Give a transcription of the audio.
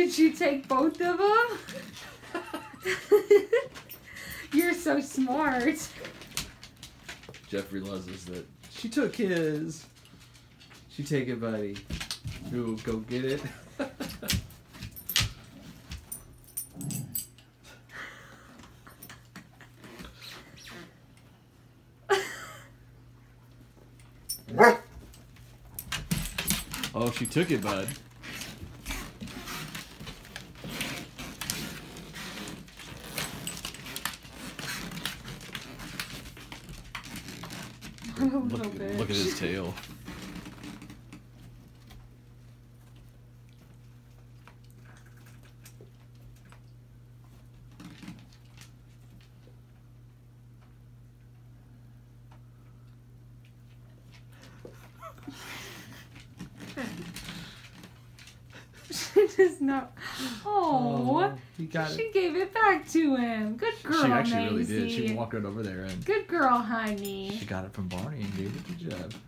Did you take both of them? You're so smart. Jeff realizes that she took his. She take it, buddy. Ooh, go get it. oh, she took it, bud. Look, look at his tail. She not. Oh, oh, he got she it. gave it back to him. Good girl, She actually Maisy. really did. She walked right over there and Good girl, honey. she got it from Barney and gave it to Jeff.